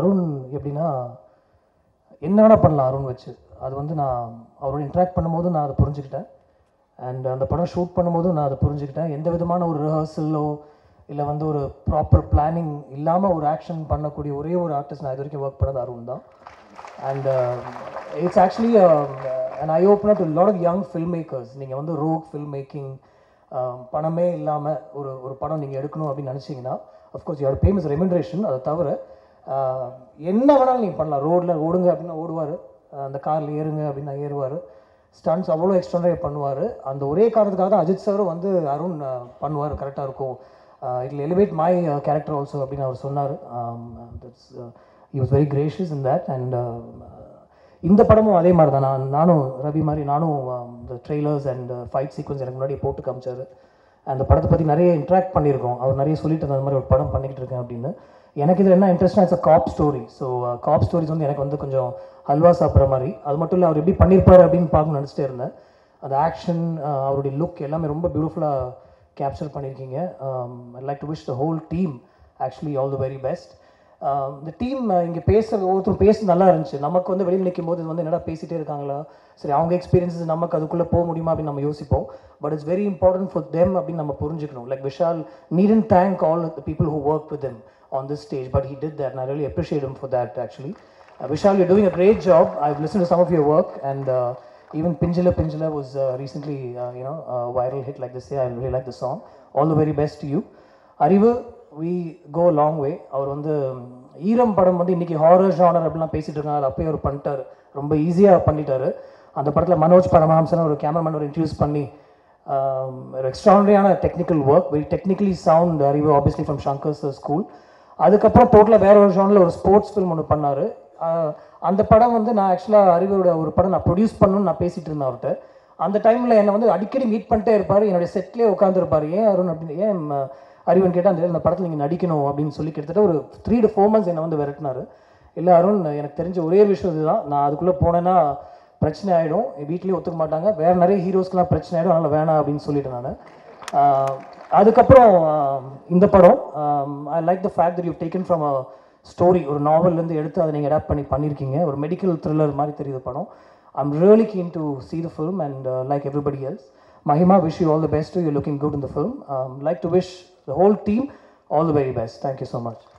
அருண் எப்படின்னா என்ன வேணால் பண்ணலாம் அருண் வச்சு. அது வந்து நான் அவரோட இன்ட்ராக்ட் பண்ணும்போது நான் அதை புரிஞ்சுக்கிட்டேன். அண்ட் அந்த படம் ஷூட் பண்ணும்போது நான் அதை புரிஞ்சுக்கிட்டேன். எந்த விதமான ஒரு ரிஹர்சலோ இல்லை வந்து ஒரு ப்ராப்பர் பிளானிங் இல்லாமல் ஒரு ஆக்ஷன் பண்ணக்கூடிய ஒரே ஒரு ஆர்டிஸ்ட் நான் இது வரைக்கும் ஒர்க் பண்ணது அருண் தான். And it's actually and I open to lot of young film makers நீங்கள் வந்து ரோக் ஃபில்ம் மேக்கிங் பணமே இல்லாமல் ஒரு ஒரு படம் நீங்கள் எடுக்கணும் அப்படின்னு நினச்சிங்கன்னா அஃப்கோர்ஸ் யார் பேமஸ் ரெமின்ரேஷன் அதை தவிர என்ன வேணாலும் நீங்கள் பண்ணலாம். ரோட்டில் ஓடுங்க அப்படின்னா ஓடுவார். அந்த காரில் ஏறுங்க அப்படின்னா ஏறுவார். ஸ்டன்ஸ் அவ்வளோ எக்ஸ்ட்ராடே பண்ணுவார். அந்த ஒரே காரணத்துக்காக தான் அஜித் சாரும் வந்து அருண் பண்ணுவார். கரெக்டாக இருக்கும். It'll elevate my character also அப்படின்னு அவர் சொன்னார். You was very gracious in that and இந்த படமும் அதே மாதிரி தான். நான் நானும் ரவி மாதிரி நானும் இந்த ட்ரெய்லர்ஸ் அண்ட் ஃபைட் சீக்வன்ஸ் எனக்கு முன்னாடி போட்டு காமிச்சாரு. அந்த படத்தை பற்றி நிறைய இன்ட்ராக்ட் பண்ணியிருக்கோம். அவர் நிறைய சொல்லிட்டு இருந்த மாதிரி ஒரு படம் பண்ணிக்கிட்டு இருக்கேன் அப்படின்னு. எனக்கு இதில் என்ன இன்ட்ரெஸ்ட்னா it's a cop story so cop stories வந்து எனக்கு வந்து கொஞ்சம் ஹல்வா சாப்பிட்ற மாதிரி. அது மட்டும் இல்லை அவர் எப்படி பண்ணியிருப்பாரு அப்படின்னு பார்க்கணும்னு நினச்சிட்டே இருந்தேன். அந்த ஆக்ஷன் uh, அவருடைய லுக் எல்லாமே ரொம்ப பியூட்டிஃபுல்லாக கேப்சர் பண்ணியிருக்கீங்க like to wish the whole team actually all the very best இந்த டீம் இங்கே பேச ஒருத்தர் பேச நல்லா இருந்துச்சு. நமக்கு வந்து வெளியில் நிற்கும் போது இது வந்து என்னடா பேசிட்டே இருக்காங்களா? சரி அவங்க எக்ஸ்பீரியன்ஸஸ் நமக்கு அதுக்குள்ளே போக முடியுமா அப்படின்னு நம்ம யோசிப்போம். But it's very important for them அப்படின்னு நம்ம புரிஞ்சுக்கணும். Like Vishal need and thank all the people who work with them on this stage but he did that நான் really appreciate for that actually Vishal you Vishal a great job I listen to some of your work and work and uh, even Pinjala Pinjala was uh, recently uh, you know a viral hit like this. Year I really like the song. All the very best to you. Arivu we go long way அவர் வந்து ஈரம் படம் வந்து இன்னைக்கு horror genre அப்படிலாம் பேசிட்டு இருக்காங்க அது அப்பயே அவர் பண்ணிட்டாரு. ரொம்ப ஈஸியாக பண்ணிட்டாரு. அந்த படத்தில் மனோஜ் பரமஹம்சன் ஒரு கேமராமேன் ஒரு இன்ட்ரடியூஸ் பண்ணி ஒரு எக்ஸ்ட்ரானரியான technical work very technically sound Arivu obviously from Shankar's school அதுக்கப்புறம் டோட்டலாக வேற ஒரு ஜானில் ஒரு ஸ்போர்ட்ஸ் ஃபில்ம் ஒன்று பண்ணார். அந்த படம் வந்து நான் ஆக்சுவலாக அறிவோட ஒரு படம் நான் ப்ரொடியூஸ் பண்ணணும்னு நான் பேசிட்டு இருந்தேன் அவர்கிட்ட. அந்த டைமில் என்னை வந்து அடிக்கடி மீட் பண்ணிட்டே இருப்பார். என்னுடைய செட்லேயே உட்காந்துருப்பார் ஏன் அருண் அப்படின்னு ஏன் அறிவன் கேட்டால் அந்த இந்த படத்தில் நீங்கள் நடிக்கணும் அப்படின்னு சொல்லி கிட்டத்தட்ட ஒரு த்ரீ டு ஃபோர் மந்த்ஸ் என்னை வந்து விரட்டினார். இல்லை அருண் எனக்கு தெரிஞ்ச ஒரே விஷயம் இதுதான். நான் அதுக்குள்ளே போனேன்னா பிரச்சனை ஆகிடும் வீட்லேயும் ஒத்துக்க மாட்டாங்க. வேறு நிறைய ஹீரோஸ்க்கெலாம் பிரச்சனை ஆகிடும் அதனால் வேணாம் அப்படின்னு சொல்லிட்டேன் நான். அதுக்கப்புறம் இந்த படம் I like the fact that you taken from a story ஒரு நாவல்லேருந்து எடுத்து அதை நீங்கள் அடாப்ட் பண்ணி பண்ணியிருக்கீங்க. ஒரு மெடிக்கல் த்ரில்லர் மாதிரி தெரியுது படம். I'm really keen to see the film and like everybody else mahima wish you all the best. You're looking good in the film. Um, like to wish the whole team all the very best. Thank you so much